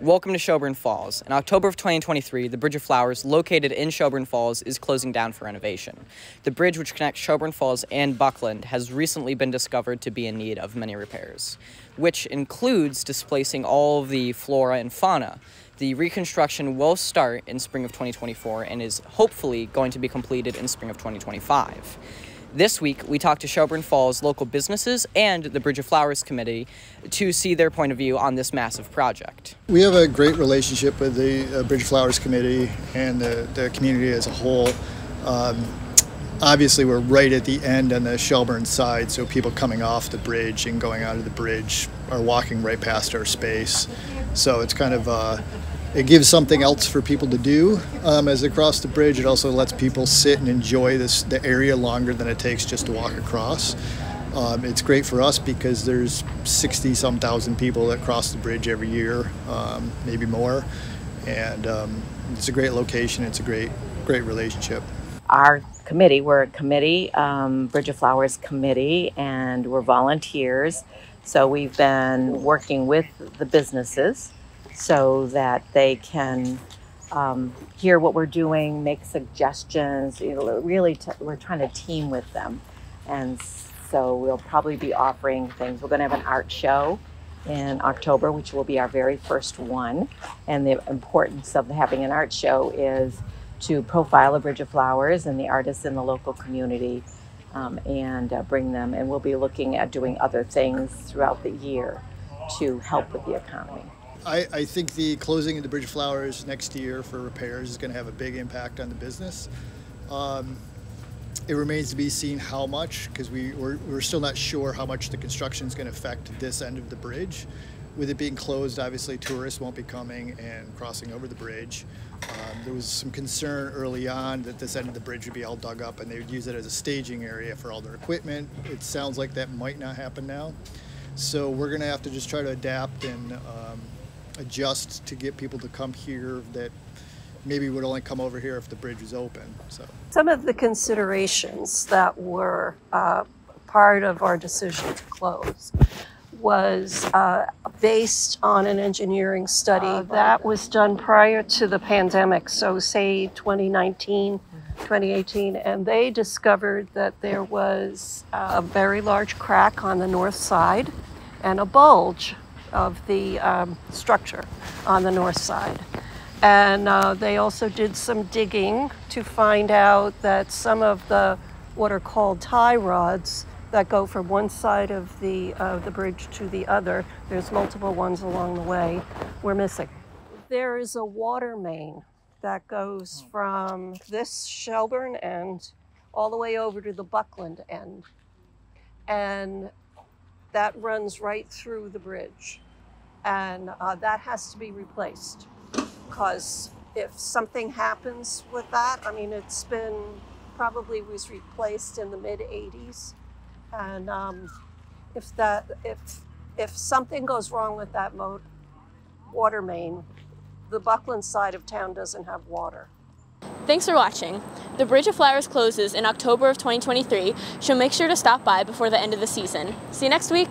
Welcome to Shelburne Falls. In October of 2023, the Bridge of Flowers, located in Shelburne Falls, is closing down for renovation. The bridge, which connects Shelburne Falls and Buckland, has recently been discovered to be in need of many repairs, which includes displacing all of the flora and fauna. The reconstruction will start in spring of 2024 and is hopefully going to be completed in spring of 2025. This week, we talked to Shelburne Falls local businesses and the Bridge of Flowers Committee to see their point of view on this massive project. We have a great relationship with the uh, Bridge of Flowers Committee and the, the community as a whole. Um, obviously, we're right at the end on the Shelburne side, so people coming off the bridge and going out of the bridge are walking right past our space. So it's kind of uh, it gives something else for people to do um, as they cross the bridge. It also lets people sit and enjoy this the area longer than it takes just to walk across. Um, it's great for us because there's 60 some thousand people that cross the bridge every year, um, maybe more, and um, it's a great location. It's a great great relationship. Our committee, we're a committee, um, Bridge of Flowers committee, and we're volunteers. So we've been working with the businesses so that they can um, hear what we're doing, make suggestions. You know, really, t- we're trying to team with them, and so we'll probably be offering things. We're going to have an art show in October, which will be our very first one. And the importance of having an art show is to profile a bridge of flowers and the artists in the local community. Um, and uh, bring them, and we'll be looking at doing other things throughout the year to help with the economy. I, I, think the closing of the Bridge of Flowers next year for repairs is going to have a big impact on the business. Um, it remains to be seen how much because we, we're, we're still not sure how much the construction is going to affect this end of the bridge. With it being closed, obviously tourists won't be coming and crossing over the bridge. Um, there was some concern early on that this end of the bridge would be all dug up and they would use it as a staging area for all their equipment. It sounds like that might not happen now. So we're going to have to just try to adapt and um, adjust to get people to come here that maybe would only come over here if the bridge was open. So some of the considerations that were uh, part of our decision to close was uh, based on an engineering study uh, that was done prior to the pandemic, so say 2019, 2018, and they discovered that there was a very large crack on the north side and a bulge of the um, structure on the north side. And uh, they also did some digging to find out that some of the what are called tie rods that go from one side of the, uh, the bridge to the other, there's multiple ones along the way, were missing. There is a water main that goes from this Shelburne end all the way over to the Buckland end. And that runs right through the bridge and uh, that has to be replaced because if something happens with that, I mean, it's been probably was replaced in the mid 80s, and um, if that if if something goes wrong with that mo- water main, the Buckland side of town doesn't have water. Thanks for watching. The Bridge of Flowers closes in October of 2023, so make sure to stop by before the end of the season. See you next week.